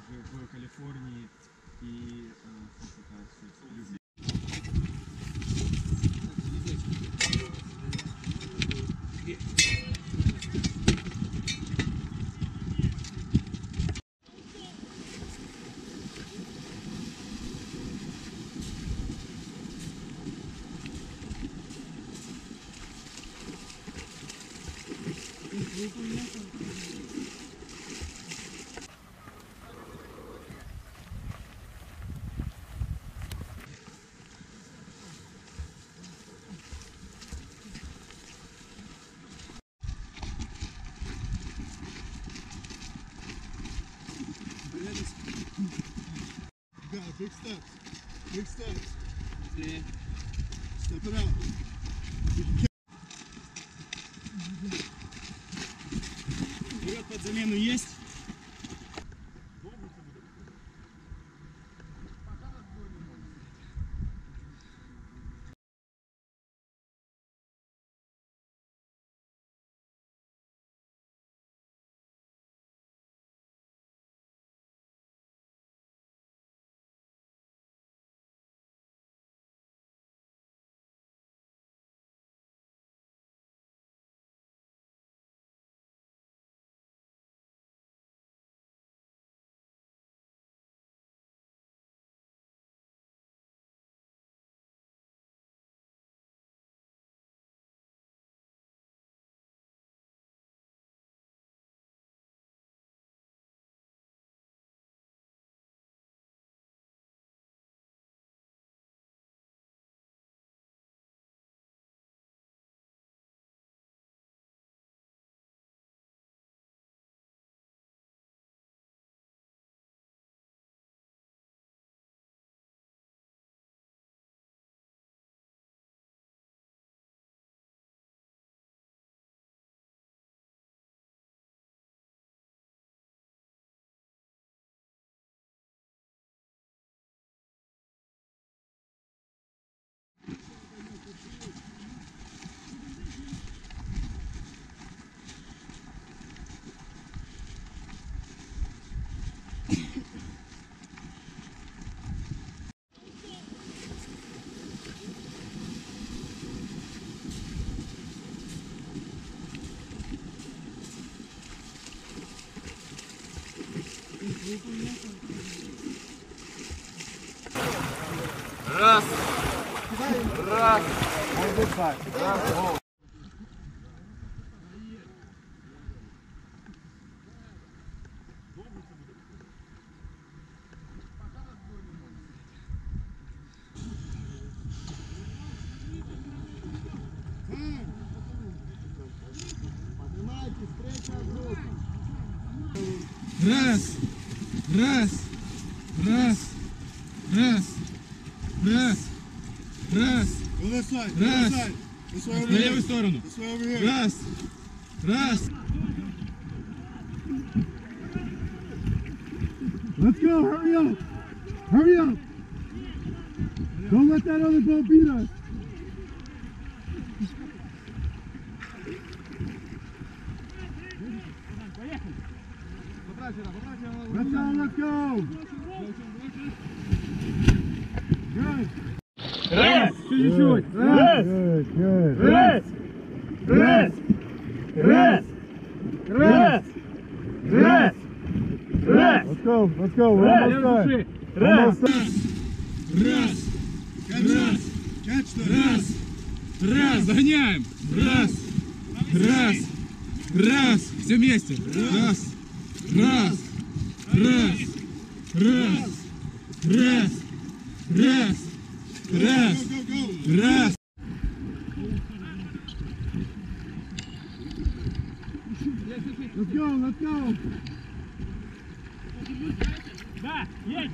пляжи в Калифорнии и э, как это, big steps. Big steps. Step it out. Поднимайте, встречная группа. Раз, раз, раз, раз, раз, раз. Вылезай, Раз. вылезай. This way over На here. левую сторону. This way over here. Раз, раз. Let's go, hurry up. Hurry up. Don't let that other boat beat us. Let's go, let's go. Good. Раз! Чуть-чуть! Good. Раз! Раз! Раз! Раз! Раз! Раз! Let's go, let's go. We're almost done. Раз! Раз, раз, раз, раз, догоняем. Раз, раз, раз. Все вместе. Раз, раз, раз, раз, раз, раз, раз, раз. Let's go, let's go. Да, едь!